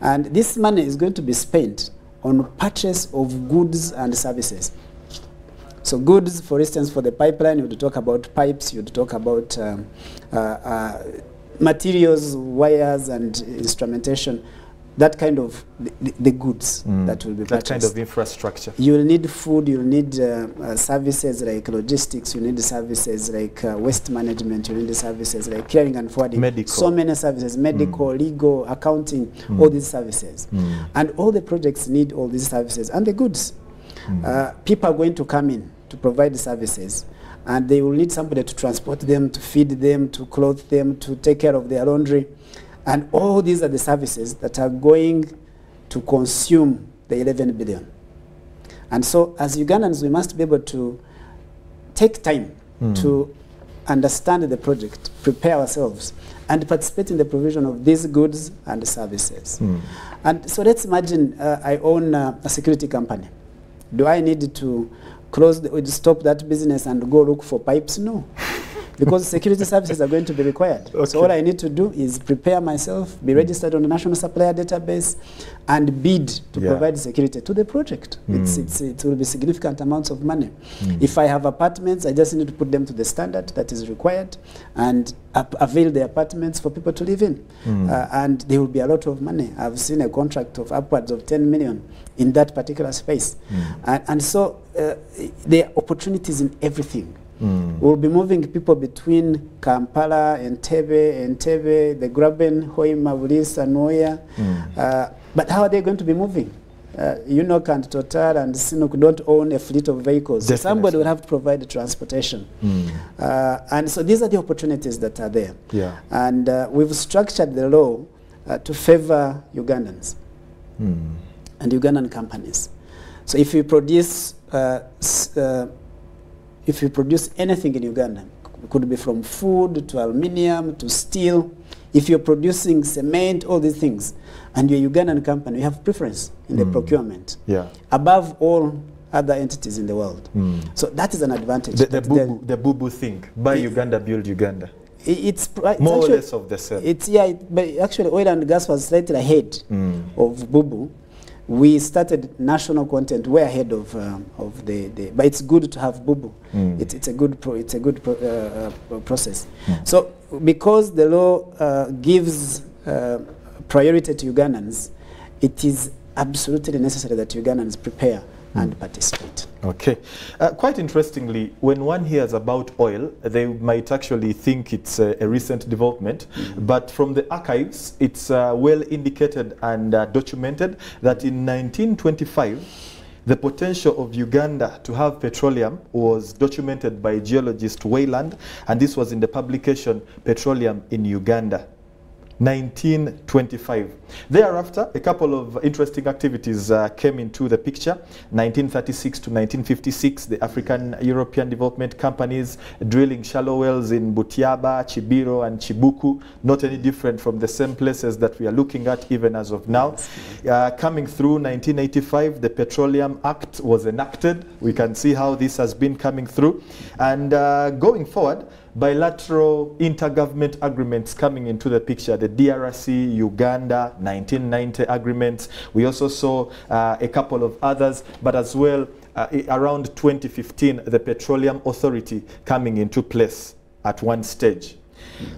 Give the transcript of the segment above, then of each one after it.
And this money is going to be spent on purchase of goods and services. So goods, for instance, for the pipeline, you'd talk about pipes, you'd talk about um, uh, uh, materials, wires, and instrumentation. That kind of the, the- the goods Mm. that will be purchased. That kind of infrastructure. You'll need food, you'll need uh, uh, services like logistics, you need services like uh, waste management, you need services like clearing and forwarding. Medical. So many services, medical, legal, accounting, Mm. all these services. Mm. And all the projects need all these services and the goods. Mm. Uh, people are going to come in to provide the services and they will need somebody to transport them, to feed them, to clothe them, to take care of their laundry. And all these are the services that are going to consume the 11 billion. And so as Ugandans, we must be able to take time Mm. to understand the project, prepare ourselves, and participate in the provision of these goods and services. Mm. And so let's imagine uh, I own uh, a security company. Do I need to close, the, stop that business and go look for pipes? No. Because security services are going to be required. Okay. So all I need to do is prepare myself, be registered on the National Supplier Database, and bid to Yeah. provide security to the project. It's, Mm. it's, it will be significant amounts of money. Mm. If I have apartments, I just need to put them to the standard that is required and avail the apartments for people to live in. Mm. Uh, and there will be a lot of money. I've seen a contract of upwards of 10 million in that particular space. Mm. And, and so uh, there are opportunities in everything. Mm. We'll be moving people between Kampala, Entebbe, Entebbe, the Graben, Hoima, Bulisa, Noya. Mm. Uh, but how are they going to be moving? Uh, you know, and Total and Sinuk don't own a fleet of vehicles. Definitely. somebody will have to provide the transportation. Mm. Uh, and so these are the opportunities that are there. Yeah. And uh, we've structured the law uh, to favor Ugandans Mm. and Ugandan companies. So if you produce, uh, s- uh, if you produce anything in Uganda, it could be from food to aluminium to steel. If you're producing cement, all these things, and you're Ugandan company, you have preference in the Mm. procurement Yeah. above all other entities in the world. Mm. So that is an advantage. The, the that boo the boo boo thing. Buy Uganda, build Uganda. it's, it's More or less of the same. It's yeah, it, but actually oil and gas was slightly ahead Mm. of Bubu. We started national content way ahead of um, of the, the but it's good to have Bubu. Mm. It, it's a good pro, it's a good pro, uh, uh, process. Mm. So because the law uh, gives uh, priority to Ugandans, it is absolutely necessary that Ugandans prepare and participate. Okay. Uh, quite interestingly, when one hears about oil, they might actually think it's a, a recent development. But from the archives, it's uh, well indicated and uh, documented that in 1925, the potential of Uganda to have petroleum was documented by geologist Wayland, and this was in the publication Petroleum in Uganda. 1925. Thereafter, a couple of interesting activities uh, came into the picture. 1936 to 1956, the African European development companies drilling shallow wells in Butiaba, Kibiro, and Kibuku, not any different from the same places that we are looking at even as of now. Uh, coming through 1985, the Petroleum Act was enacted. We can see how this has been coming through. And uh, going forward, bilateral intergovernment agreements coming into the picture the DRC, Uganda, 1990 agreements. We also saw uh, a couple of others, but as well uh, around 2015, the Petroleum Authority coming into place at one stage.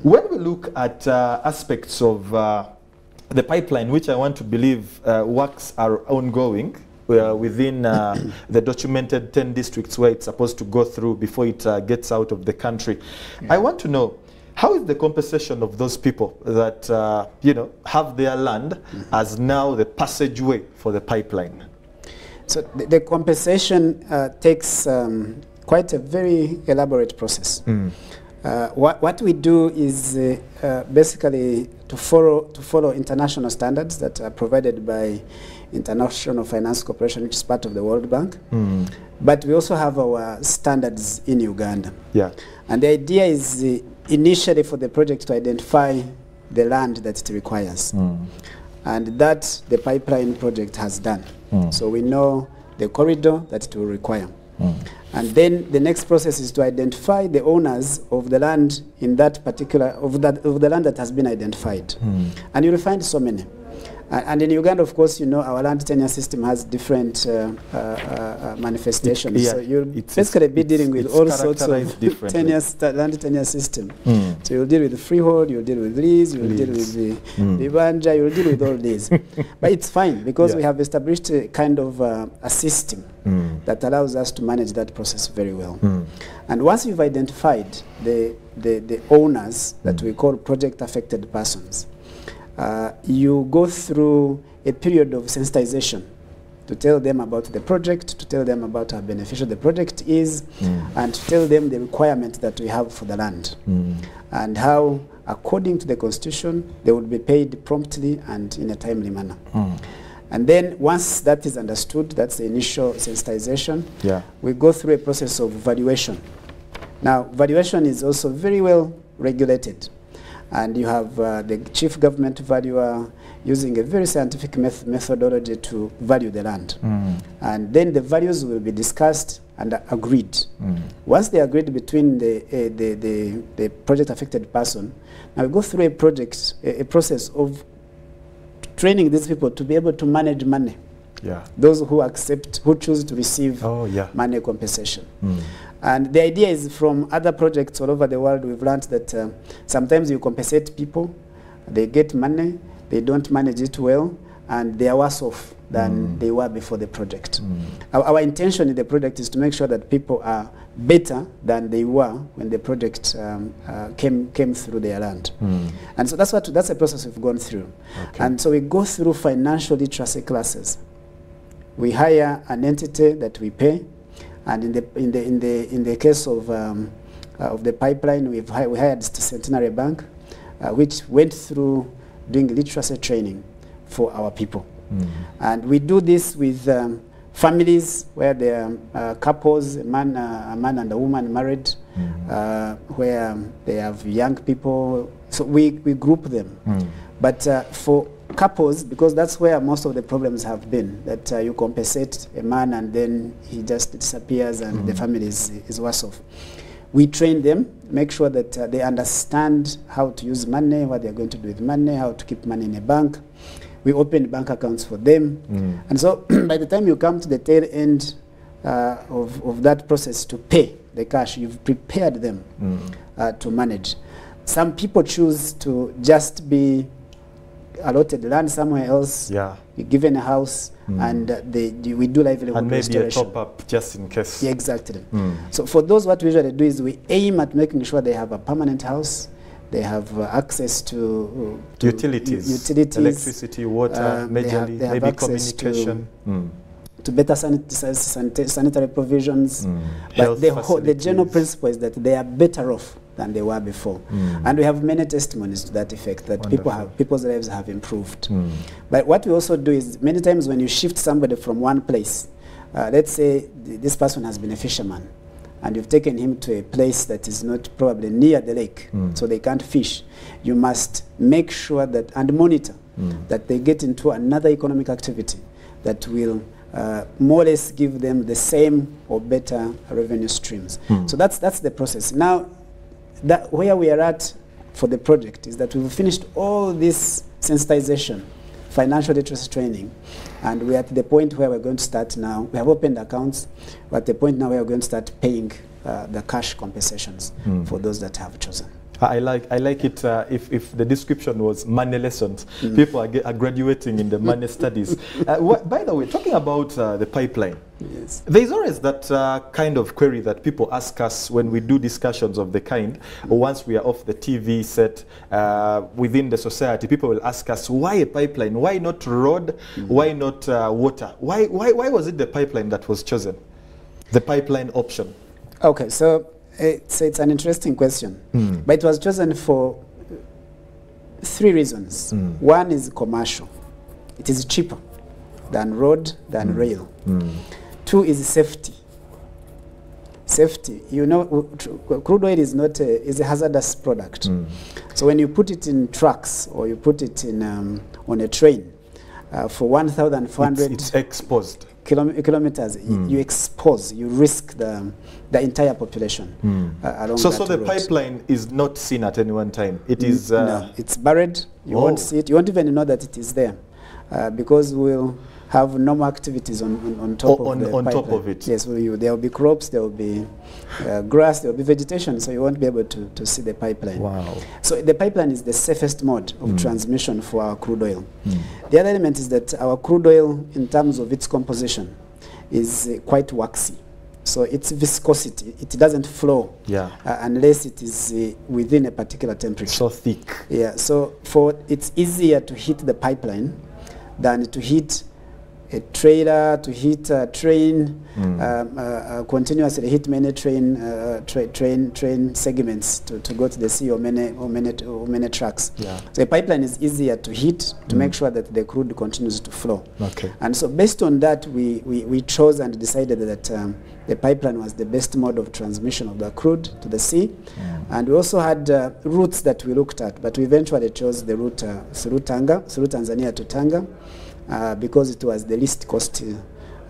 When we look at uh, aspects of uh, the pipeline, which I want to believe uh, works are ongoing uh, within uh, the documented 10 districts where it's supposed to go through before it uh, gets out of the country. I want to know how is the compensation of those people that uh, you know have their land as now the passageway for the pipeline? So the, the compensation uh, takes um, quite a very elaborate process. Uh, what, what we do is uh, uh, basically to follow, to follow international standards that are provided by International Finance Corporation, which is part of the World Bank. Mm. But we also have our standards in Uganda. Yeah. And the idea is uh, initially for the project to identify the land that it requires. Mm. And that the pipeline project has done. Mm. So we know the corridor that it will require. And then the next process is to identify the owners of the land in that particular, of, that, of the land that has been identified. Mm. And you'll find so many. And, in Uganda, of course, you know, our land tenure system has different uh, uh, uh, manifestations. It- yeah, so you'll basically be dealing with all sorts of tenure, land tenure system. Mm. So you'll deal with freehold, you'll deal with lease, you'll deal with the Mm. the Ibanja, you'll deal with all these. but it's fine because Yeah. we have established a kind of uh, a system Mm. that allows us to manage that process very well. Mm. And once you've identified the, the, the owners that Mm. we call project affected persons, uh, you go through a period of sensitization to tell them about the project, to tell them about how beneficial the project is, Mm. and to tell them the requirement that we have for the land Mm. and how, according to the constitution, they would be paid promptly and in a timely manner. Mm. And then once that is understood, that's the initial sensitization, Yeah. we go through a process of valuation. Now, valuation is also very well regulated. And you have uh, the chief government valuer using a very scientific meth- methodology to value the land. Mm. And then the values will be discussed and agreed. Mm. Once they agreed between the, uh, the, the, the project affected person, now we go through a project, a, a process of training these people to be able to manage money. Yeah. Those who accept, who choose to receive Oh, yeah. money compensation. Mm. And the idea is from other projects all over the world, we've learned that uh, sometimes you compensate people, they get money, they don't manage it well, and they are worse off than Mm. they were before the project. Mm. Our, our intention in the project is to make sure that people are better than they were when the project um, uh, came, came through their land. Mm. And so that's, what, that's a process we've gone through. Okay. And so we go through financial literacy classes. We hire an entity that we pay, and in the in the in the in the case of um, uh, of the pipeline, we've hi- we hired Centenary Bank, uh, which went through doing literacy training for our people, Mm. and we do this with um, families where there are uh, couples, a man, uh, a man and a woman married, Mm. uh, where um, they have young people. So we, we group them. Mm. But uh, for couples, because that's where most of the problems have been, that uh, you compensate a man and then he just disappears and the Mm. family is, is worse off. We train them, make sure that uh, they understand how to use money, what they're going to do with money, how to keep money in a bank. We open bank accounts for them. Mm. And so by the time you come to the tail end uh, of, of that process to pay the cash, you've prepared them Mm. uh, to manage. Some people choose to just be allotted land somewhere else, Yeah. be given a house, Mm. and uh, they, we do livelihood And maybe a top up just in case. Yeah, exactly. Mm. So for those, what we usually do is we aim at making sure they have a permanent house, they have uh, access to, uh, to Utilities, utilities, electricity, water, um, they have- majorly, they have maybe access to- Mm. to better sanit- sanita- sanitary provisions. Mm. But Health the, whole, the general principle is that they are better off than they were before. Mm. And we have many testimonies to that effect that people have, people's lives have improved. Mm. But what we also do is many times when you shift somebody from one place, uh, let's say th- this person has been a fisherman, and you've taken him to a place that is not probably near the lake, Mm. so they can't fish. You must make sure that and monitor Mm. that they get into another economic activity that will uh, more or less give them the same or better revenue streams. Mm. So that's that's the process. Now, that where we are at for the project is that we've finished all this sensitization, financial literacy training, and we're at the point where we're going to start now. We have opened accounts. We're at the point now where we're going to start paying uh, the cash compensations Mm. for those that have chosen. I like I like it uh, if, if the description was money lessons. Mm. People are, are graduating in the money studies. Uh, by the way, talking about uh, the pipeline, Yes. There's always that uh, kind of query that people ask us when we do discussions of the kind. Once we are off the TV set uh, within the society, people will ask us, why a pipeline? Why not road? Why not uh, water? Why, why, why was it the pipeline that was chosen? The pipeline option. Okay, so it's, it's an interesting question. Mm. But it was chosen for three reasons. Mm. One is commercial, it is cheaper than road, than Mm. rail. Two is safety. Safety, you know, crude oil is not a, is a hazardous product. Mm. So when you put it in trucks or you put it in um, on a train uh, for 1,400 It's, it's exposed. kilom- kilometers, Mm. you expose, you risk the, the entire population Mm. uh, along So, that so the route. pipeline is not seen at any one time. It is. Uh, no, it's buried. You Oh. won't see it. You won't even know that it is there. uh, because we'll have normal activities on, on, on top O- on- of the on top of it. Yes, well, you, there will be crops, there will be uh, grass, there will be vegetation, so you won't be able to, to see the pipeline. Wow. So the pipeline is the safest mode of Mm. transmission for our crude oil. Mm. The other element is that our crude oil, in terms of its composition, is uh, quite waxy. So its viscosity, it doesn't flow Yeah. uh, unless it is uh, within a particular temperature. So thick. Yeah, so for it's easier to hit the pipeline than to hit a trailer, to hit a train, Mm. um, uh, uh, continuously hit many train uh, tra- train train segments to, to go to the sea or many or many or many trucks. Yeah. So a pipeline is easier to hit to Mm. make sure that the crude continues to flow. Okay. And so based on that, we, we, we chose and decided that um, the pipeline was the best mode of transmission of the crude to the sea. Mm. And we also had uh, routes that we looked at, but we eventually chose the route uh, through Tanga, through Tanzania to Tanga, uh, because it was the least cost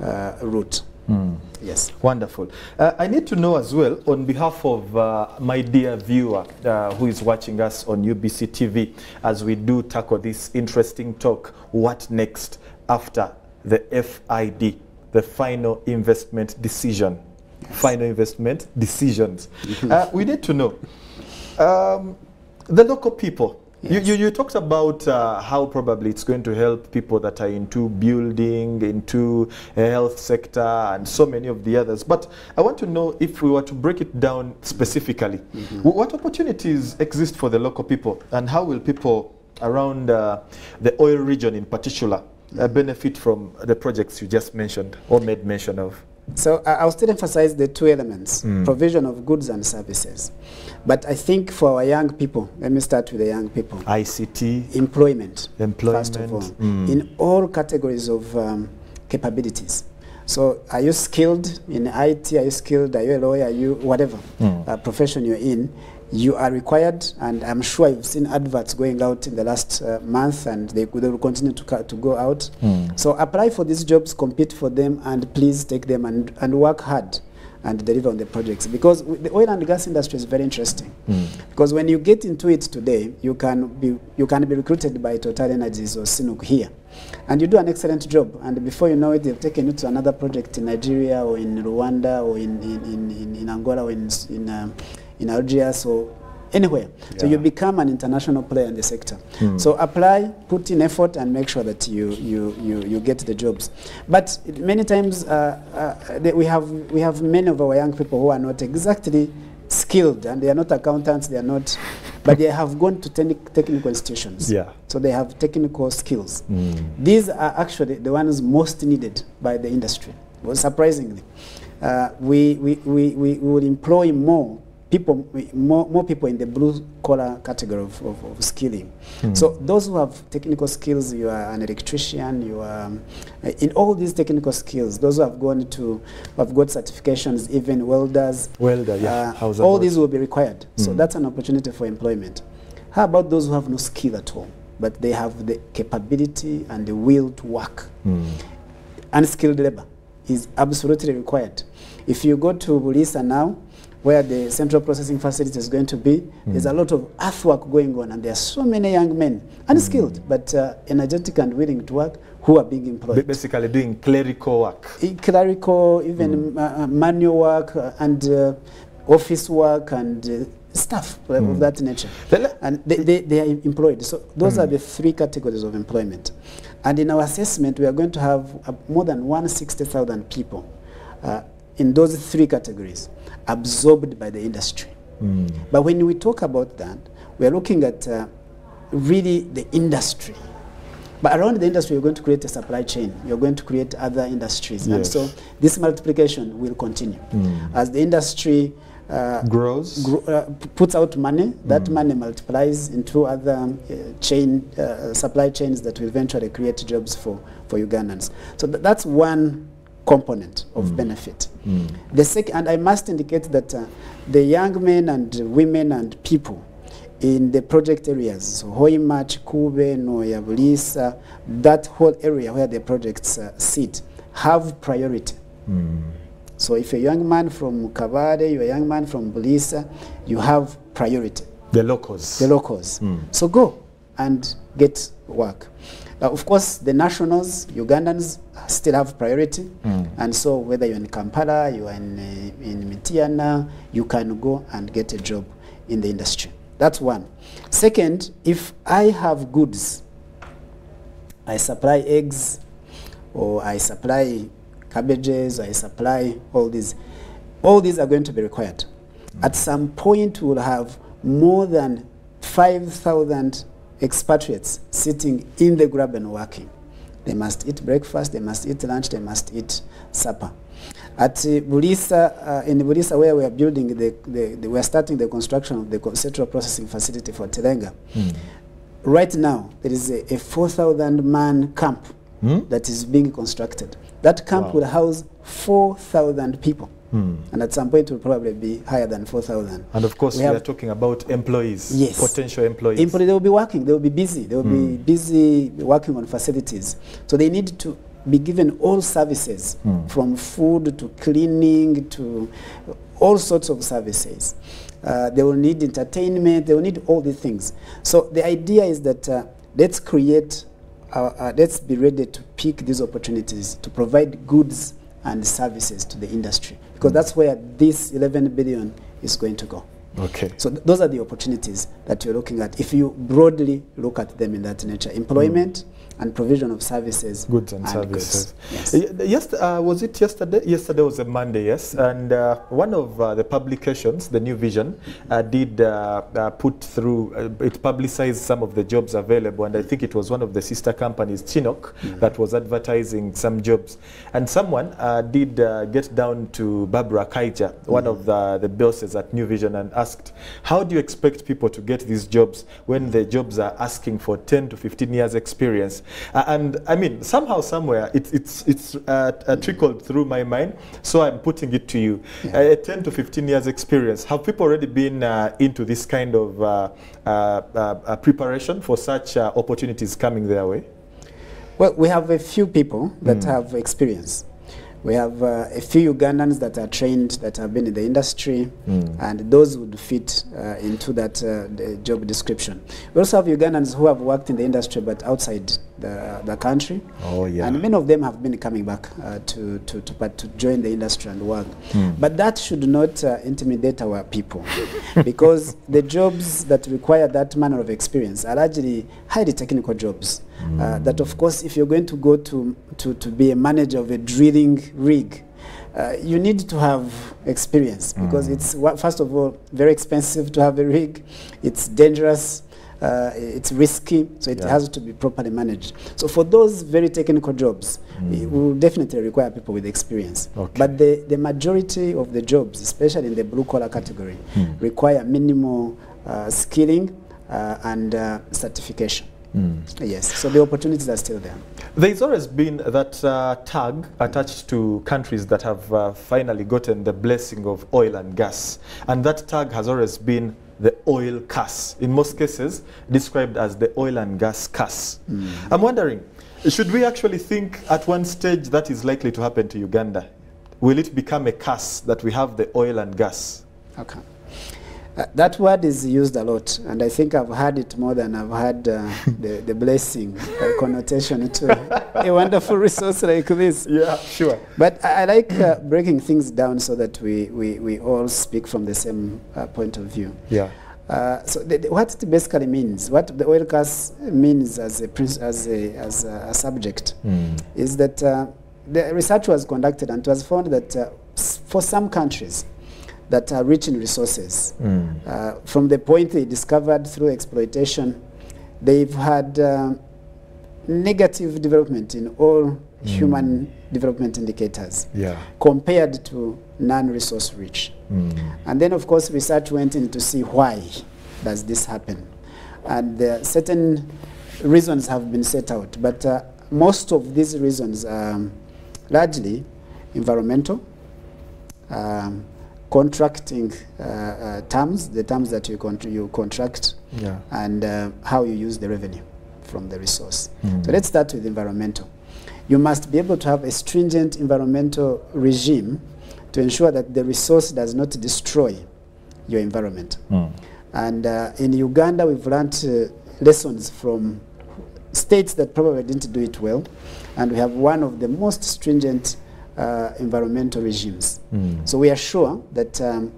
uh, route. Mm. Yes. Wonderful. Uh, I need to know as well, on behalf of uh, my dear viewer uh, who is watching us on UBC TV, as we do tackle this interesting talk, what next after the FID, the final investment decision? Yes. Final investment decisions. uh, we need to know um, the local people. You, Yes. you, you talked about uh, how probably it's going to help people that are into building, into health sector, and so many of the others. But I want to know if we were to break it down specifically, wh- what opportunities exist for the local people, and how will people around uh, the oil region in particular uh, benefit from the projects you just mentioned or made mention of? So I'll still emphasize the two elements, Mm. provision of goods and services. But I think for our young people, let me start with the young people. ICT, employment, employment. first of all, mm. in all categories of um, capabilities. So are you skilled in IT? Are you skilled? Are you a lawyer? Are you whatever Mm. uh, profession you're in? You are required, and I'm sure you've seen adverts going out in the last uh, month, and they, they will continue to, to go out. Mm. So apply for these jobs, compete for them, and please take them and, and work hard and deliver on the projects. Because the oil and gas industry is very interesting. Mm. Because when you get into it today, you can be you can be recruited by Total Energies or CNOOC here, and you do an excellent job. And before you know it, they've taken you to another project in Nigeria or in Rwanda or in in, in, in, Angola or in in um, in Algiers or anywhere. So you become an international player in the sector. Hmm. So apply, put in effort, and make sure that you you you, you get the jobs. But many times uh, uh, we have we have many of our young people who are not exactly skilled and they are not accountants they are not but they have gone to techni- technical institutions Yeah. so they have technical skills Mm. these are actually the ones most needed by the industry well, surprisingly uh, we, we, we, we will employ more people more, more people in the blue collar category of, of, of skilling Hmm. so those who have technical skills you are an electrician you are um, in all these technical skills those who have gone to have got certifications even welders Welder, yeah. uh, all these will be required. So Mm. that's an opportunity for employment. How about those who have no skill at all, but they have the capability and the will to work? Mm. Unskilled labor is absolutely required. If you go to Buliisa now, where the central processing facility is going to be, there's a lot of earthwork going on, and there are so many young men, unskilled, but uh, energetic and willing to work, who are being employed. Basically doing clerical work. I- clerical, even uh, manual work uh, and uh, office work and uh, stuff uh, Mm. of that nature. And they, they, they are employed. So those are the three categories of employment. And in our assessment, we are going to have more than 160,000 people in those three categories absorbed by the industry. Mm. But when we talk about that, we are looking at uh, really the industry. But around the industry, you're going to create a supply chain. You're going to create other industries. And so this multiplication will continue. Mm. As the industry uh, Grows. gro- uh, puts out money, that money multiplies into other um, uh, chain, uh, supply chains that will eventually create jobs for, for Ugandans. So th- that's one component of mm. benefit. Mm. The second, and I must indicate that uh, the young men and women and people in the project areas, so Hoima, Chikube, Noya, Bulisa, that whole area where the projects uh, sit, have priority. Mm. So if a young man from Kabade, you're a young man from Bulisa, you have priority, The locals. the locals. Mm. So go and get work. Uh, of course, the nationals, Ugandans, still have priority. Mm. And so whether you're in Kampala, you are in, uh, in Mityana, you can go and get a job in the industry. That's one. Second, if I have goods, I supply eggs, or I supply cabbages, I supply all these, all these are going to be required. At some point, we'll have more than 5,000 expatriates sitting in the Graben working. They must eat breakfast, they must eat lunch, they must eat supper. At uh, Bulisa, uh, in Bulisa where we are building, the, the, the, we are starting the construction of the central processing facility for Telenga. Mm. Right now, there is a, a 4,000 man camp mm? that is being constructed. That camp Wow. will house 4,000 people. Hmm. And at some point, it will probably be higher than 4,000. And of course, We we, are talking about employees, Yes. potential employees. Employees, they will be working, they will be busy, they will be Mm. busy working on facilities. So they need to be given all services Mm. from food to cleaning to all sorts of services. Uh, they will need entertainment, they will need all these things. So the idea is that uh, let's create, uh, uh, let's be ready to pick these opportunities to provide goods and services to the industry because that's where this 11 billion is going to go. okay. So th- those are the opportunities that you're looking at if you broadly look at them in that nature. Employment and provision of services. Goods and, services. Yes. Yes, uh, was it yesterday? Yesterday was a Monday, yes. And uh, one of uh, the publications, the New Vision, uh, did uh, uh, put through, uh, it publicized some of the jobs available. And I think it was one of the sister companies, Chinook, that was advertising some jobs. And someone uh, did uh, get down to Barbara Kaija, one of the, the bosses at New Vision, and asked, How do you expect people to get these jobs when the jobs are asking for 10 to 15 years experience? Uh, and I mean, somehow, somewhere, it, it's, it's uh, uh, trickled through my mind, so I'm putting it to you. Yeah. Uh, 10 to 15 years experience, have people already been uh, into this kind of uh, uh, uh, uh, preparation for such uh, opportunities coming their way? Well, we have a few people that Mm. have experience. We have uh, a few Ugandans that are trained, that have been in the industry, Mm. and those would fit uh, into that uh, the job description. We also have Ugandans who have worked in the industry but outside the, the country. Oh, yeah. And many of them have been coming back uh, to, to, to, to join the industry and work. Mm. But that should not uh, intimidate our people because the jobs that require that manner of experience are largely highly technical jobs. Uh, that, of course, if you're going to go to, to, to be a manager of a drilling rig, uh, you need to have experience because it's, first of all, very expensive to have a rig, it's dangerous. Uh, it's risky, so it Yeah. has to be properly managed. So for those very technical jobs, we will definitely require people with experience. Okay. But the, the majority of the jobs, especially in the blue collar category, Hmm. require minimal uh, skilling uh, and uh, certification. Mm. Yes, so the opportunities are still there. There's always been that uh, tag attached to countries that have uh, finally gotten the blessing of oil and gas. And that tag has always been the oil curse, in most cases described as the oil and gas curse. Mm. I'm wondering, should we actually think at one stage that is likely to happen to Uganda? Will it become a curse that we have the oil and gas? Okay. Uh, that word is used a lot, and I think I've heard it more than I've had uh, the, the blessing uh, connotation to a wonderful resource like this. Yeah, sure. But I, I like uh, breaking things down so that we, we, we all speak from the same uh, point of view. Yeah. Uh, so the, the- what it basically means, what the oil gas means as a, as a, as a, a subject, Mm. is that uh, the research was conducted and it was found that uh, s- for some countries that are rich in resources, Mm. uh, from the point they discovered through exploitation, they've had uh, negative development in all human development indicators Yeah. compared to non-resource rich. Mm. And then, of course, research went in to see why does this happen. And uh, certain reasons have been set out, but uh, most of these reasons are largely environmental, um, contracting uh, uh, terms, the terms that you, con- you contract, Yeah. and uh, how you use the revenue from the resource. Mm. So let's start with environmental. You must be able to have a stringent environmental regime to ensure that the resource does not destroy your environment. Mm. And uh, in Uganda, we've learned uh, lessons from states that probably didn't do it well, and we have one of the most stringent uh, environmental regimes. Mm. So we are sure that um,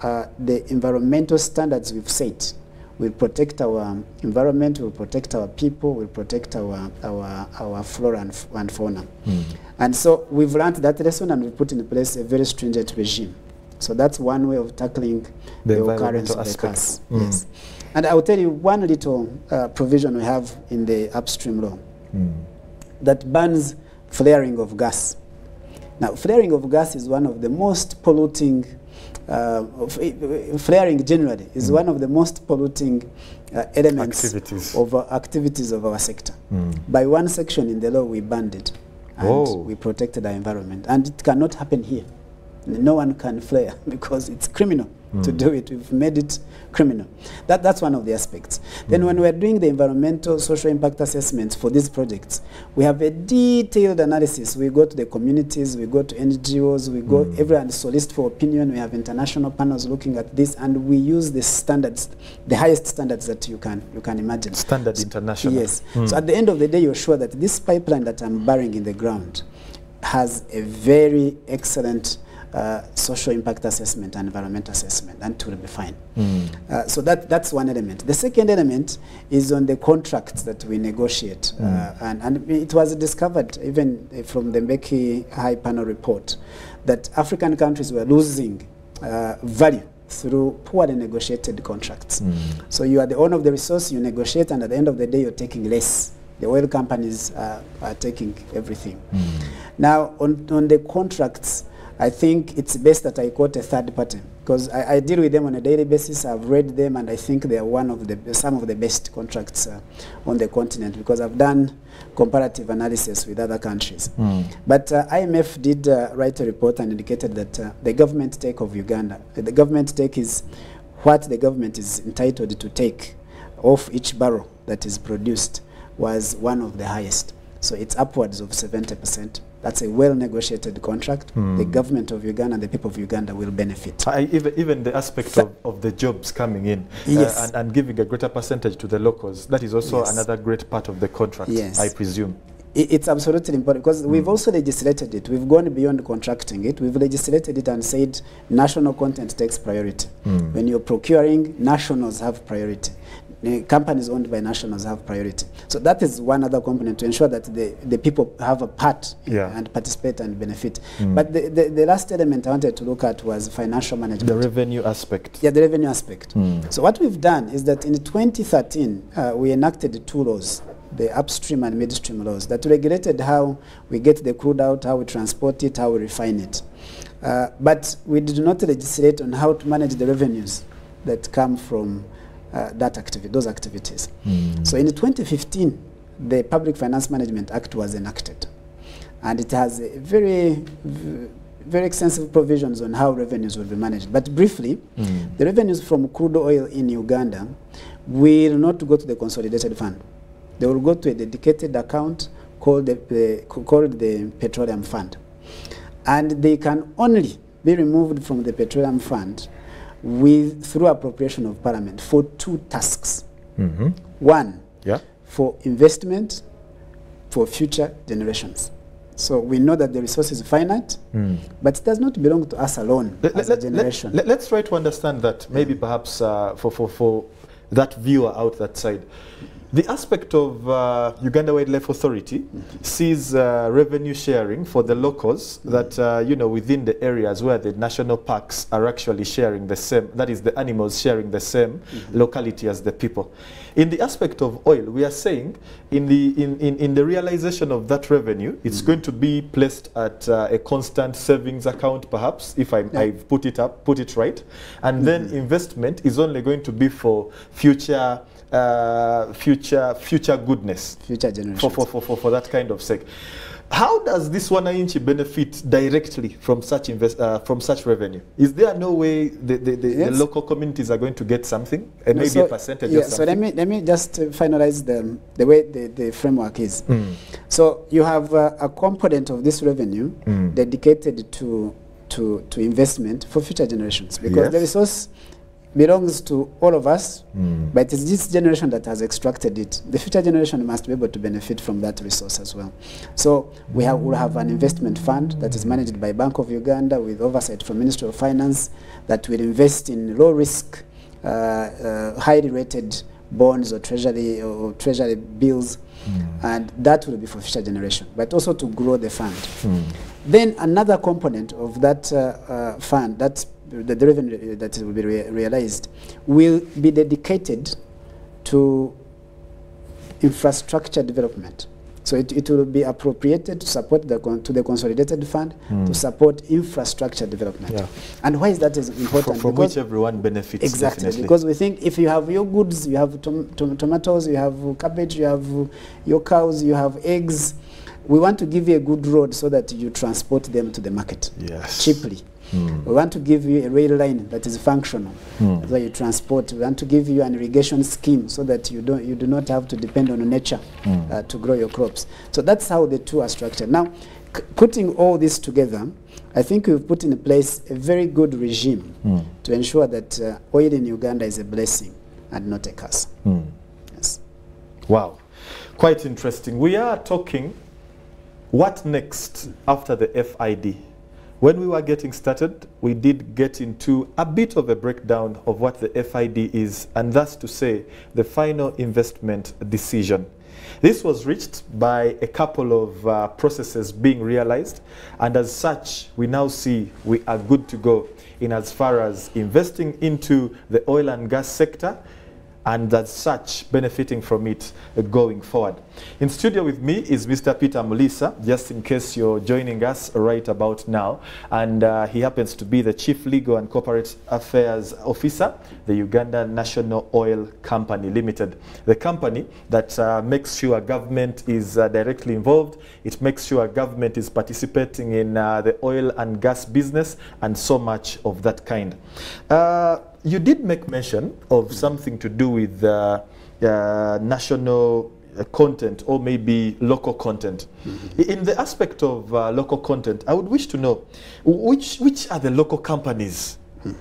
uh, the environmental standards we've set will protect our environment, will protect our people, will protect our, our, our flora and, f- and fauna. Mm. And so we've learned that lesson and we put in place a very stringent regime. So that's one way of tackling The the, occurrence of the curse. Mm. Yes. And I will tell you one little uh, provision we have in the upstream law Mm. that bans flaring of gas. Now, flaring of gas is one of the most polluting, uh, uh, flaring generally is Mm. one of the most polluting uh, elements Activities. of our activities of our sector. Mm. By one section in the law, we banned it and Oh. we protected our environment. And it cannot happen here. No one can flare because it's criminal to Mm. do it. We've made it criminal. That, that's one of the aspects. Then, when we're doing the environmental social impact assessments for these projects, we have a detailed analysis. We go to the communities, we go to NGOs, we go Mm. everyone solicit for opinion. We have international panels looking at this, and we use the standards, the highest standards that you can you can imagine. Standard international. Yes. Mm. So at the end of the day, you're sure that this pipeline that I'm burying in the ground has a very excellent uh, social impact assessment and environmental assessment, and it will be fine. Mm. Uh, so that, that's one element. The second element is on the contracts that we negotiate. Uh, Mm. and, and it was discovered even uh, from the Mbeki High Panel report that African countries were losing uh, value through poorly negotiated contracts. Mm. So you are the owner of the resource, you negotiate, and at the end of the day, you're taking less. The oil companies uh, are taking everything. Mm. Now, on, on the contracts, I think it's best that I quote a third party because I, I deal with them on a daily basis. I've read them, and I think they are one of the some of the best contracts uh, on the continent because I've done comparative analysis with other countries. Mm. But uh, IMF did uh, write a report and indicated that uh, the government take of Uganda, the government take is what the government is entitled to take off each barrel that is produced was one of the highest. So it's upwards of 70%. That's a well negotiated contract. Hmm. The government of Uganda and the people of Uganda will benefit. I, even, even the aspect Th- of, of the jobs coming in Yes. uh, and, and giving a greater percentage to the locals, that is also Yes. another great part of the contract, Yes. I presume. It's absolutely important because mm. we've Mm. also legislated it. We've gone beyond contracting it. We've legislated it and said national content takes priority. Mm. When you're procuring, nationals have priority. Companies owned by nationals have priority. So that is one other component to ensure that the, the people have a part Yeah. and participate and benefit. Mm. But the, the, the last element I wanted to look at was financial management. The revenue aspect. Yeah, the revenue aspect. Mm. So what we've done is that in 2013, uh, we enacted two laws, the upstream and midstream laws, that regulated how we get the crude out, how we transport it, how we refine it. Uh, but we did not legislate on how to manage the revenues that come from uh, that activity, those activities. Mm. So in 2015, the Public Finance Management Act was enacted, and it has a very, very extensive provisions on how revenues will be managed. But briefly, Mm. the revenues from crude oil in Uganda will not go to the consolidated fund. They will go to a dedicated account called the, the- called the petroleum fund. And they can only be removed from the petroleum fund with, through appropriation of parliament for two tasks. hmm One, Yeah. for investment for future generations. So we know that the resource is finite, Mm. but it does not belong to us alone Let, as a generation. Let, us try to understand that, maybe perhaps uh, for, for, for that viewer out that side. The aspect of uh, Uganda Wildlife Authority sees uh, revenue sharing for the locals that, uh, you know, within the areas where the national parks are actually sharing the same, that is the animals sharing the same locality as the people. In the aspect of oil, we are saying in the, in, in, in the realization of that revenue, it's going to be placed at uh, a constant savings account, perhaps, if I, Yeah. I've put it up, put it right. And then investment is only going to be for future, uh, future, future goodness future generations. for, for, for, for, for that kind of sake. How does this Wananchi benefit directly from such invest, uh, from such revenue? Is there no way the, the, the, the local communities are going to get something, and No, maybe so- a percentage yeah, So let me, let me just finalize the, the way the, the framework is. Mm. So you have uh, a component of this revenue Mm. dedicated to, to, to investment for future generations because the resource belongs to all of us, but it's this generation that has extracted it. The future generation must be able to benefit from that resource as well. So we have, we'll have an investment fund that is managed by Bank of Uganda with oversight from Ministry of Finance that will invest in low risk, uh, uh, highly rated bonds or treasury or treasury bills, and that will be for future generation, but also to grow the fund. Then another component of that uh, uh, fund, that the, the revenue uh, that will be rea- realized, will be dedicated to infrastructure development. So it, it will be appropriated to support the con- to the consolidated fund to hmm. support infrastructure development. Yeah. And why is that is important? from Because- which everyone benefits. Exactly, definitely. because we think if you have your goods, you have tom- tom- tomatoes, you have cabbage, you have your cows, you have eggs, we want to give you a good road so that you transport them to the market Yes. cheaply. Mm. We want to give you a rail line that is functional, Mm. why you transport. We want to give you an irrigation scheme so that you don't you do not have to depend on nature Mm. uh, to grow your crops. So that's how the two are structured. Now, putting all this together, I think we've put in place a very good regime Mm. to ensure that uh, oil in Uganda is a blessing and not a curse. Mm. Yes. Wow, quite interesting. We are talking what next after the FID. When we were getting started, we did get into a bit of a breakdown of what the FID is, and thus to say the final investment decision. This was reached by a couple of uh, processes being realized, and as such, we now see we are good to go in as far as investing into the oil and gas sector and as such benefiting from it uh, going forward. In studio with me is Mr. Peter Muliisa, just in case you're joining us right about now. And uh, he happens to be the Chief Legal and Corporate Affairs Officer, the Uganda National Oil Company Limited. The company that uh, makes sure government is uh, directly involved, it makes sure government is participating in uh, the oil and gas business and so much of that kind. Uh, you did make mention of something to do with uh, uh, national content or maybe local content. I- In the aspect of uh, local content, I would wish to know which, which are the local companies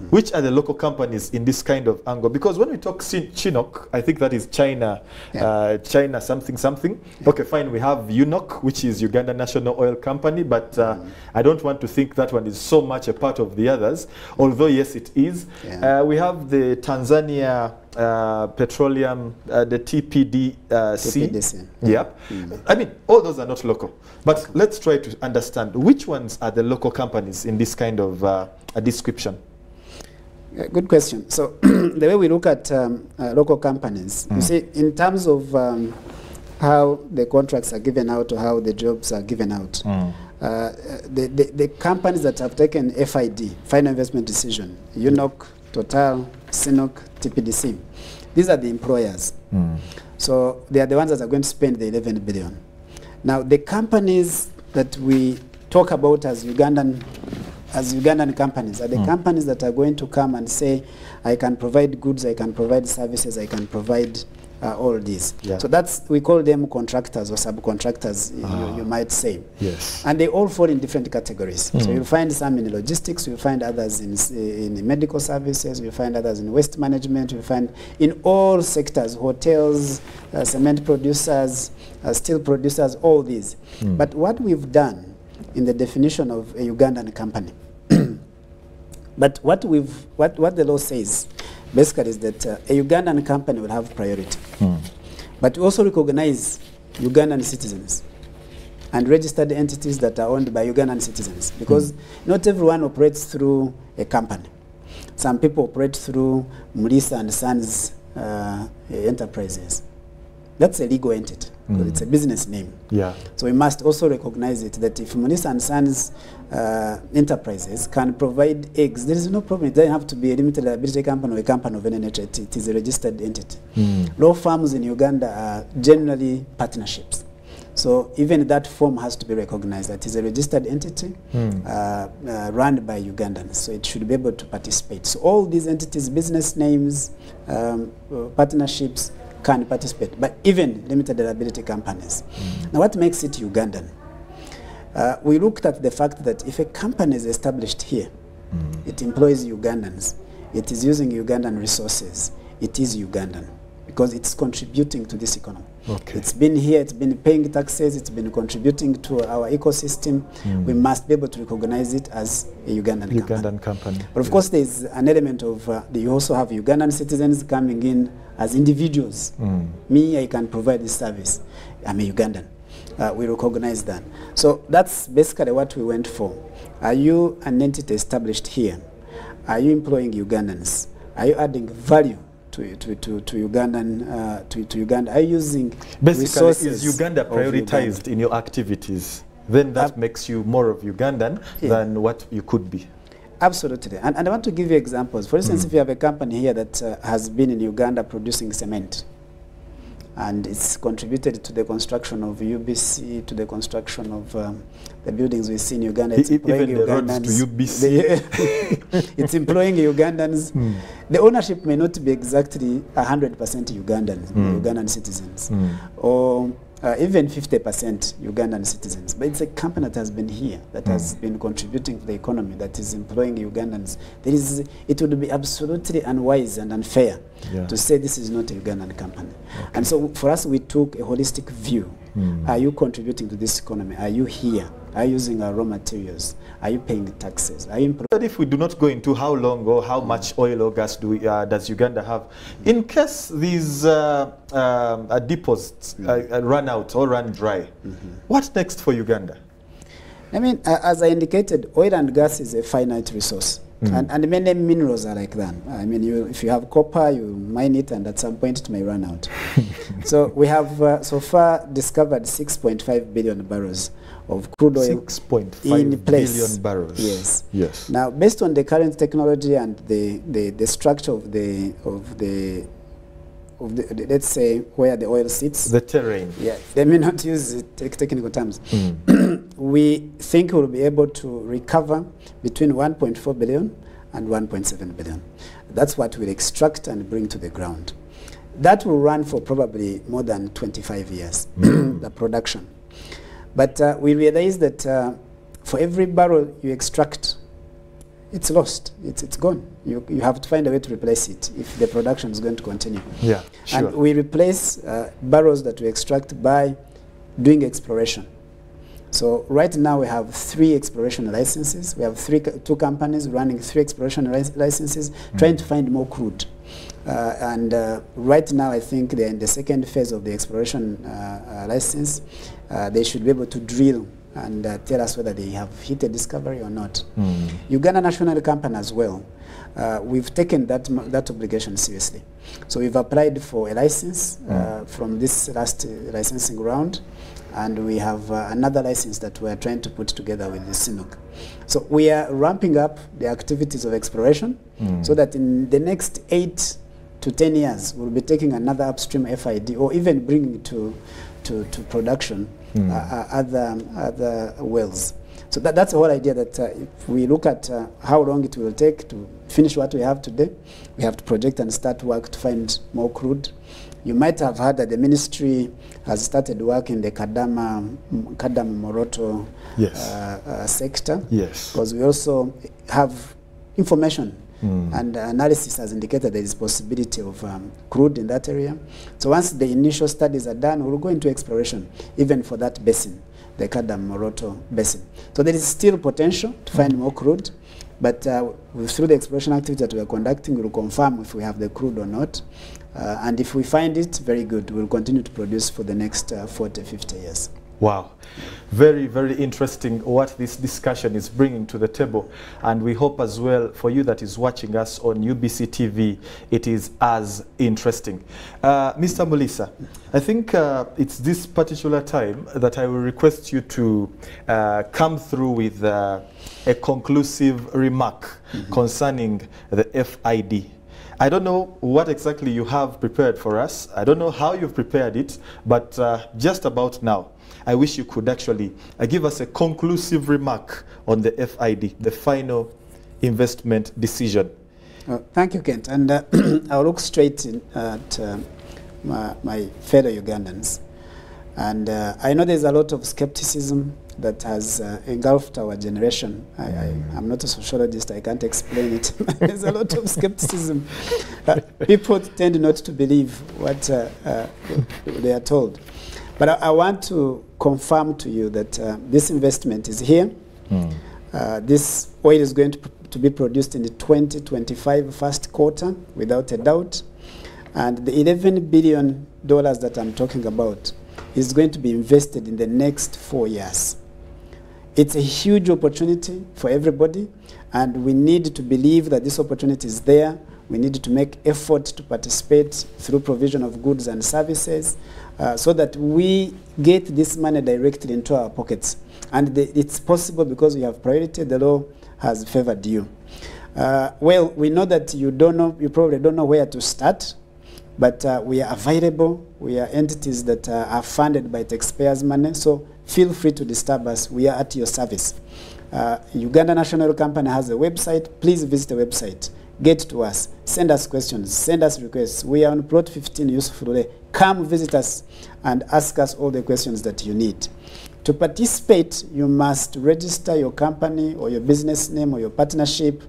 Which are the local companies in this kind of angle? Because when we talk Chin- Chinook, I think that is China, Yeah. uh, China something something. Okay, fine. We have UNOC, which is Uganda National Oil Company, but uh, I don't want to think that one is so much a part of the others. Although yes, it is. Yeah. Uh, we have the Tanzania uh, Petroleum, uh, the TPD uh, C. TPDC. Yeah. I mean, all those are not local. But let's try to understand which ones are the local companies in this kind of uh, a description. Yeah, Good question. So the way we look at um, uh, local companies, you see, in terms of um, how the contracts are given out or how the jobs are given out, uh, the, the, the companies that have taken FID, Final Investment Decision, UNOC, Total, CNOOC, TPDC, these are the employers. So they are the ones that are going to spend the 11 billion. Now, the companies that we talk about as Ugandan, as Ugandan companies are the companies that are going to come and say, I can provide goods, I can provide services, I can provide uh, all these. Yeah. So that's, we call them contractors or subcontractors, you, you might say. Yes. And they all fall in different categories. So you'll find some in logistics, you'll find others in, in medical services, you'll find others in waste management, you'll find in all sectors, hotels, uh, cement producers, uh, steel producers, all these. But what we've done in the definition of a Ugandan company, but what we've, what, what the law says, basically is that uh, a Ugandan company will have priority. But we also recognize Ugandan citizens and registered entities that are owned by Ugandan citizens because not everyone operates through a company. Some people operate through Muliisa and Sons uh, enterprises. That's a legal entity because it's a business name. Yeah. So we must also recognize it that if Muliisa and Sons uh, enterprises can provide eggs, there is no problem. It doesn't have to be a limited liability company or a company of any nature. It, it is a registered entity. Law firms in Uganda are generally partnerships. So even that form has to be recognized that is a registered entity uh, uh, run by Ugandans. So it should be able to participate. So all these entities, business names, um, uh, partnerships can participate, but even limited liability companies. Mm. Now what makes it Ugandan? Uh, we looked at the fact that if a company is established here, mm. it employs Ugandans. it is using Ugandan resources, it is Ugandan because it's contributing to this economy. Okay. It's been here, it's been paying taxes, it's been contributing to our ecosystem. We must be able to recognize it as a Ugandan, company. Ugandan company. But of course, there's an element of uh, you also have Ugandan citizens coming in as individuals. Mm. Me, I can provide this service. I'm a Ugandan. Uh, we recognize that. So that's basically what we went for. Are you an entity established here? Are you employing Ugandans? Are you adding value to, to, to, to Ugandan uh, to, to Uganda? Are you using Basically, resources is Uganda prioritized Uganda. in your activities? Then that Ab- makes you more of Ugandan Yeah. than what you could be. Absolutely. And, and I want to give you examples. For instance, mm. if you have a company here that uh, has been in Uganda producing cement, and it's contributed to the construction of UBC, to the construction of um, the buildings we see in Uganda. It's E- e- employing even the roads to Ugandans. UBC. The- it's employing Ugandans. Mm. The ownership may not be exactly 100% Ugandan, Mm. Ugandan citizens, Mm. or uh, even 50% Ugandan citizens. But it's a company that has been here, that mm. has been contributing to the economy, that is employing Ugandans. There is, it would be absolutely unwise and unfair Yeah. to say this is not a Ugandan company. Okay. And so for us, we took a holistic view. Mm. Are you contributing to this economy? Are you here? Are you using our raw materials? Are you paying taxes? Are you But if we do not go into how long or how much oil or gas do we, uh, does Uganda have, in case these uh, uh, deposits uh, uh, run out or run dry, what's next for Uganda? I mean, uh, as I indicated, oil and gas is a finite resource. And, and many minerals are like that. I mean, you, if you have copper, you mine it, and at some point it may run out. so we have uh, so far discovered 6.5 billion barrels of crude oil 6.5 in place. billion barrels. Yes. Yes. Now, based on the current technology and the, the, the structure of the of the of the, let's say where the oil sits, The terrain. yeah, they may not use tech- technical terms. Mm. we think we'll be able to recover between 1.4 billion and 1.7 billion. That's what we'll extract and bring to the ground. That will run for probably more than 25 years, the production. But uh, we realize that uh, for every barrel you extract, it's lost, it's, it's gone. You, you have to find a way to replace it if the production is going to continue. Yeah, sure. And we replace uh, barrels that we extract by doing exploration. So right now we have three exploration licenses. We have three, co- two companies running three exploration lic- licenses, trying to find more crude. Uh, and uh, right now I think they're in the second phase of the exploration uh, uh, license. Uh, they should be able to drill and uh, tell us whether they have hit a discovery or not. Mm. Uganda National Company as well. Uh, we've taken that, that obligation seriously. So we've applied for a license uh, from this last uh, licensing round, and we have uh, another license that we're trying to put together with the CNOOC. So we are ramping up the activities of exploration Mm. so that in the next eight to 10 years, we'll be taking another upstream FID or even bringing to, to, to production Mm. other, other wells. So that, that's the whole idea that uh, if we look at uh, how long it will take to finish what we have today, we have to project and start work to find more crude. You might have heard that the ministry has started work in the Kadama, Kadam Moroto Yes. uh, uh, sector Yes. because we also have information Mm. and analysis has indicated there is possibility of um, crude in that area. So once the initial studies are done, we'll go into exploration, even for that basin, the Kadam Moroto basin. So there is still potential to find more crude, but uh, through the exploration activity that we are conducting, we'll confirm if we have the crude or not. Uh, and if we find it, very good. We'll continue to produce for the next uh, 40, 50 years. Wow. Very, very interesting what this discussion is bringing to the table. And we hope as well for you that is watching us on UBC TV, it is as interesting. Uh, Mr. Muliisa, I think uh, it's this particular time that I will request you to uh, come through with uh, a conclusive remark concerning the FID. I don't know what exactly you have prepared for us. I don't know how you've prepared it, but uh, just about now, I wish you could actually uh, give us a conclusive remark on the FID, the final investment decision. Uh, thank you, Kent. And uh, I'll look straight in, at uh, my, my fellow Ugandans. And I know there's a lot of skepticism that has uh, engulfed our generation. I, I, I'm not a sociologist, I can't explain it. There's a lot of skepticism. Uh, people tend not to believe what uh, uh, they are told. But I, I want to confirm to you that uh, this investment is here. Uh, this oil is going to, to be produced in the 2025 first quarter, without a doubt. And the 11 billion dollars that I'm talking about is going to be invested in the next four years. It's a huge opportunity for everybody, and we need to believe that this opportunity is there. We need to make effort to participate through provision of goods and services uh, so that we get this money directly into our pockets. And the, it's possible because we have priority, the law has favored you. Uh, well, we know that you don't know, you probably don't know where to start, but uh, we are available. We are entities that uh, are funded by taxpayers' money, so feel free to disturb us. We are at your service. Uh, Uganda National Company has a website. Please visit the website. Get to us. Send us questions. Send us requests. We are on plot 15 Yusuf Lule. Come visit us and ask us all the questions that you need. To participate, you must register your company or your business name or your partnership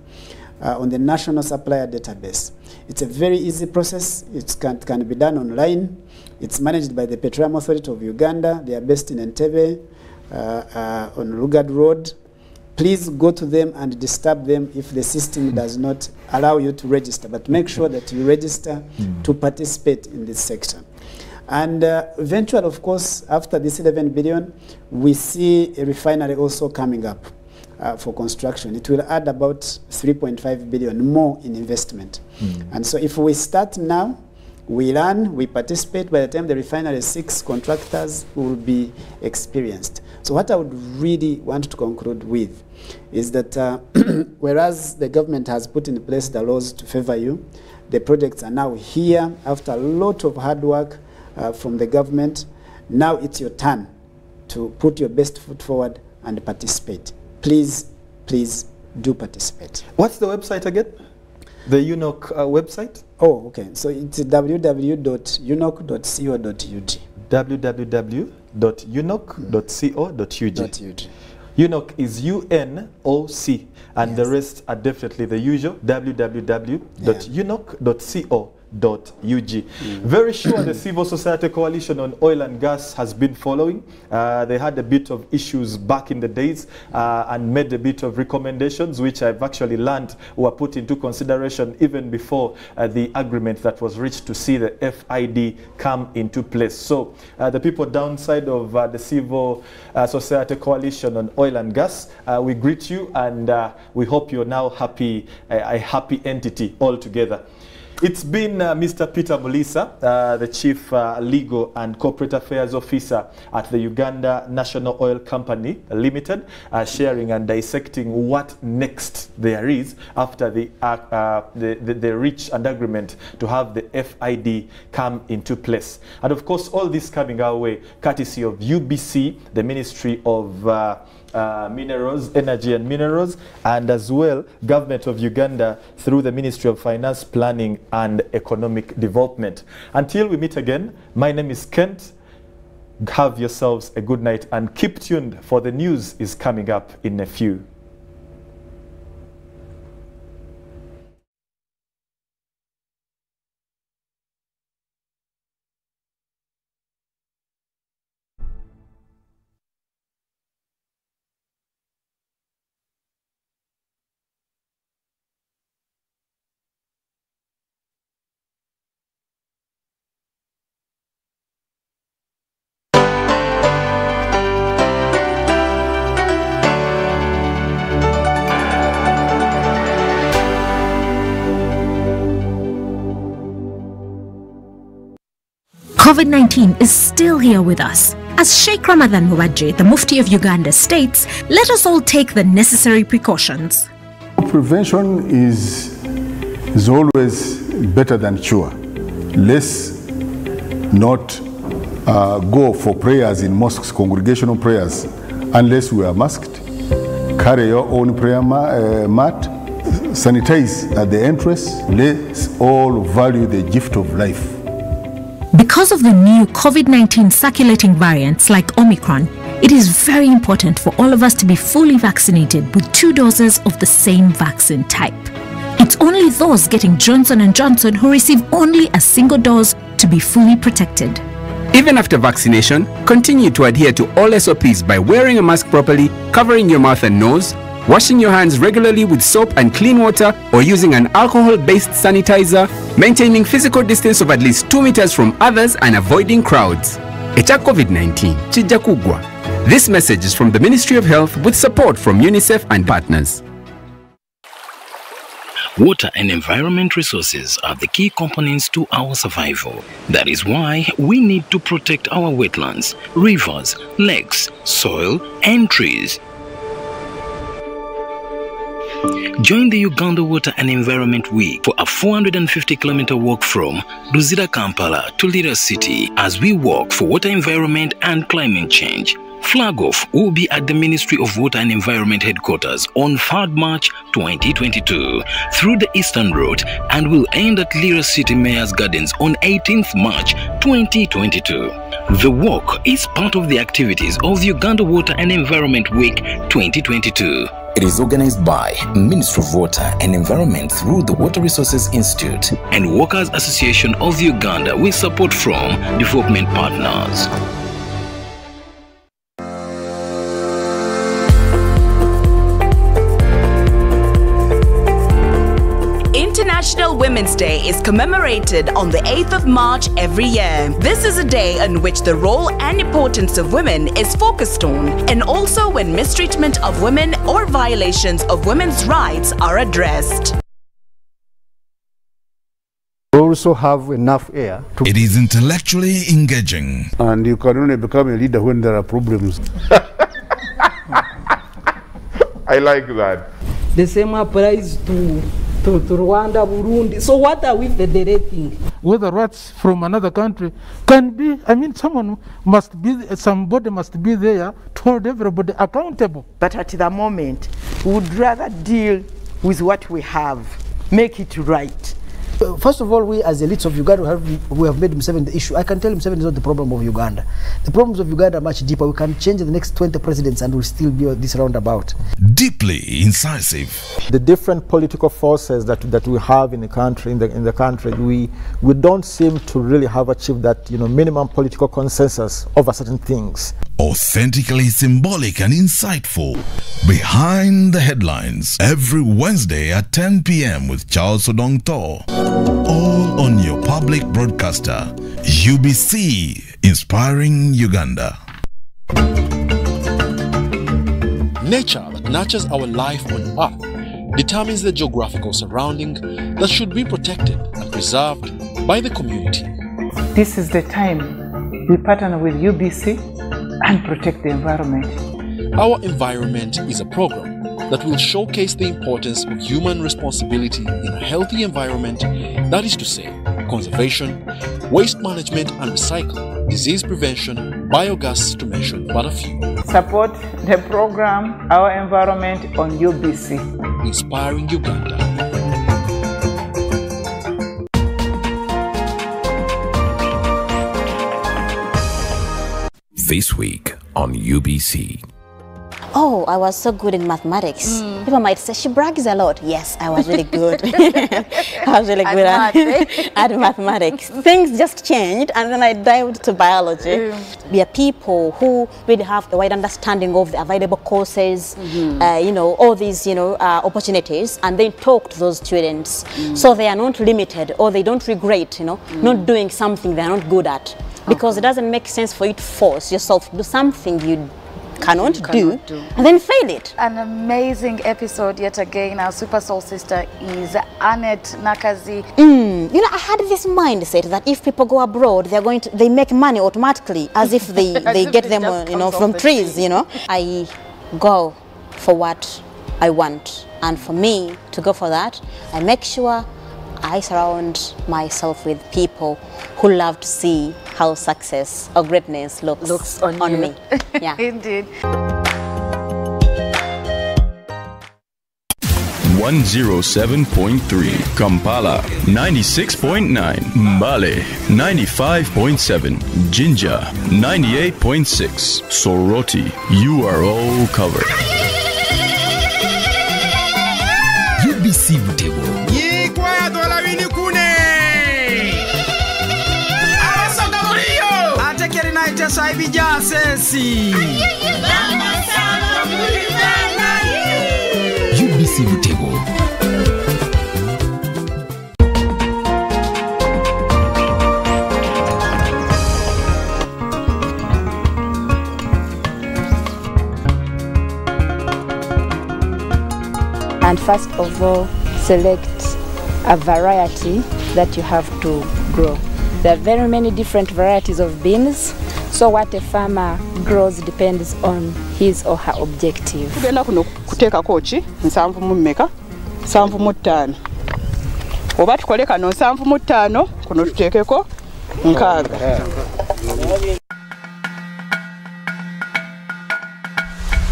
uh, on the National Supplier Database. It's a very easy process. It can, can be done online. It's managed by the Petroleum Authority of Uganda. They are based in Entebbe uh, uh, on Lugard Road. Please go to them and disturb them if the system does not allow you to register. But make sure that you register to participate in this sector. And uh, eventually, of course, after this 11 billion, we see a refinery also coming up uh, for construction. It will add about 3.5 billion more in investment. And so if we start now, we learn, we participate. By the time the refinery six contractors will be experienced. So what I would really want to conclude with is that uh, whereas the government has put in place the laws to favor you, the projects are now here after a lot of hard work uh, from the government. Now it's your turn to put your best foot forward and participate. Please, please do participate. What's the website again? The UNOC uh, website? Oh, okay. So it's www.unoc.co.ug. www.unoc.co.ug. UNOC is U-N-O-C, and the rest are definitely the usual, www.unoc.co.ug. Very sure the Civil Society Coalition on Oil and Gas has been following. Uh, they had a bit of issues back in the days uh, and made a bit of recommendations, which I've actually learned were put into consideration even before uh, the agreement that was reached to see the FID come into place. So uh, the people downside of uh, the Civil uh, Society Coalition on Oil and Gas, we greet you and we hope you're now happy, a, a happy entity altogether. It's been uh, Mr. Peter Muliisa, uh, the Chief uh, Legal and Corporate Affairs Officer at the Uganda National Oil Company Limited, uh, sharing and dissecting what next there is after the, uh, uh, the, the, the reach and agreement to have the FID come into place. And of course, all this coming our way courtesy of UBC, the Ministry of uh, minerals, energy and minerals, and as well government of Uganda through the Ministry of Finance, Planning and Economic Development. Until we meet again, my name is Kent. Have yourselves a good night and keep tuned for the news is coming up in a few. COVID 19 is still here with us. As Sheikh Ramadan Mubajje, the Mufti of Uganda, states, let us all take the necessary precautions. Prevention is, is always better than cure. Let's not uh, go for prayers in mosques, congregational prayers, unless we are masked. Carry your own prayer ma- uh, mat. Sanitize at the entrance. Let's all value the gift of life. Because of the new COVID 19 circulating variants like Omicron, It is very important for all of us to be fully vaccinated with two doses of the same vaccine type. It's only those getting Johnson & Johnson who receive only a single dose to be fully protected. Even after vaccination, continue to adhere to all SOPs by wearing a mask properly, covering your mouth and nose, washing your hands regularly with soap and clean water or using an alcohol-based sanitizer, maintaining physical distance of at least 2 meters from others and avoiding crowds. Echa COVID-19 chijja kugwa. This message is from the Ministry of Health with support from UNICEF and partners. Water and environment resources are the key components to our survival. That is why we need to protect our wetlands, rivers, lakes, soil, and trees. Join the Uganda Water and Environment Week for a 450 kilometer walk from Luzira, Kampala to Lira City as we walk for water environment and climate change. Flag off will be at the Ministry of Water and Environment headquarters on 3rd March 2022 through the Eastern Road and will end at Lira City Mayor's Gardens on 18th March 2022. The walk is part of the activities of the Uganda Water and Environment Week 2022. It is organized by Ministry of Water and Environment through the Water Resources Institute and Workers Association of Uganda with support from development partners. Women's Day is commemorated on the 8th of March every year. This is a day on which the role and importance of women is focused on, and also when mistreatment of women or violations of women's rights are addressed. We also have enough air to It is intellectually engaging. And you can only become a leader when there are problems. I like that. The same applies to, to, to Rwanda, Burundi. So what are we federating? Whether rats from another country can be, I mean, someone must be, somebody must be there to hold everybody accountable. But at the moment, we would rather deal with what we have, make it right. Uh, First of all, we as elites of Uganda have, we have made Museveni the issue. I can tell him Museveni is not the problem of Uganda. The problems of Uganda are much deeper. We can change the next 20 presidents and we'll still be this roundabout. Deeply incisive. the different political forces that, that we have in the country in the, in the country we we don't seem to really have achieved that you know minimum political consensus over certain things Authentically symbolic and insightful. Behind the headlines every Wednesday at 10 p.m. with Charles Odongtho. All on your public broadcaster, UBC, inspiring Uganda. Nature that nurtures our life on Earth determines the geographical surrounding that should be protected and preserved by the community. This is the time we partner with UBC and protect the environment. Our environment is a program that will showcase the importance of human responsibility in a healthy environment, that is to say, conservation, waste management and recycling, disease prevention, biogas to mention but a few. Support the program Our Environment on UBC. Inspiring Uganda. This week on UBC. Oh, I was so good in mathematics. Hmm. People might say she brags a lot. Yes, I was really good. I was really good at, at mathematics. Things just changed, and then I dived to biology. Hmm. We are people who really have a wide understanding of the available courses, hmm. uh, you know, all these, you know, uh, opportunities, and then talk to those students, so they are not limited or they don't regret, you know, not doing something they are not good at, because it doesn't make sense for you to force yourself to do something you cannot, you cannot do, do. and then fail it. An amazing episode yet again. Our super soul sister is Annette Nakazi. Mm, you know, I had this mindset that if people go abroad, they're going to they make money automatically, as if they they get them, uh, you know, from trees. tree. You know, I go for what I want, and for me to go for that, I make sure I surround myself with people who love to see how success or greatness looks, Looks on you. me. Yeah. Indeed. 107.3, Kampala 96.9, Mbale 95.7, Jinja 98.6, Soroti. You are all covered. Naiteso aibijasesi UBC Butembo. and first of all select a variety that you have to grow. There are very many different varieties of beans so what a farmer grows depends on his or her objective. tugenda kuno kuteekako ki nsanvu mu mmeka nsanvu mu ttaano oba tukole kano nsanvu mu ttaano kuno tuteekeko nkaaga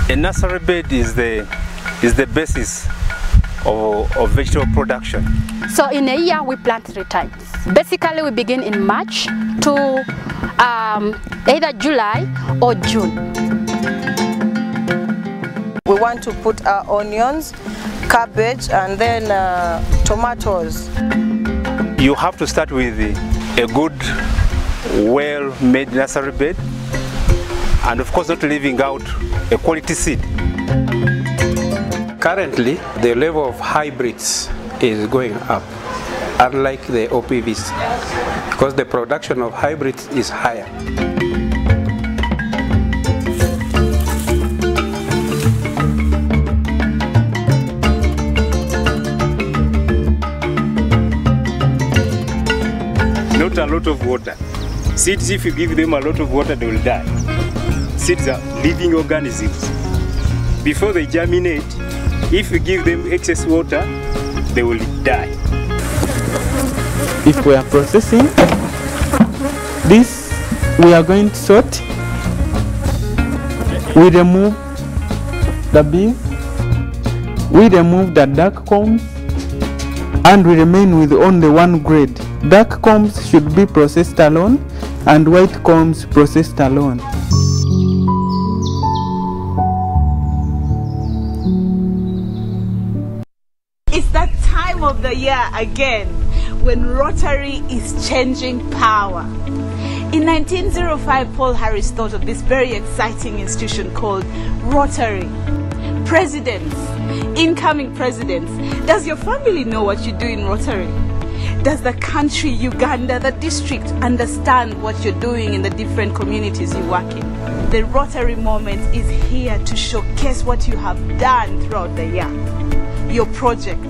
A nursery bed is the is the basis of, of vegetable production. So in a year we plant three times. Basically we begin in March to um, either July or June. We want to put our onions, cabbage, and then uh, tomatoes. You have to start with a good, well-made nursery bed, and of course not leaving out a quality seed. Currently, the level of hybrids is going up, unlike the OPVs, because the production of hybrids is higher. Not a lot of water. Seeds, if you give them a lot of water, they will die. Seeds are living organisms. Before they germinate, if you give them excess water, they will die. If we are processing this we are going to sort. We remove the beans we remove the dark combs. And we remain with only one grade. Dark combs should be processed alone and white combs processed alone. It's that time of the year again when Rotary is changing power. In 1905, Paul Harris thought of this very exciting institution called Rotary. Presidents, incoming presidents, does your family know what you do in Rotary? Does the country, Uganda, the district understand what you're doing in the different communities you work in? The Rotary moment is here to showcase what you have done throughout the year your projects,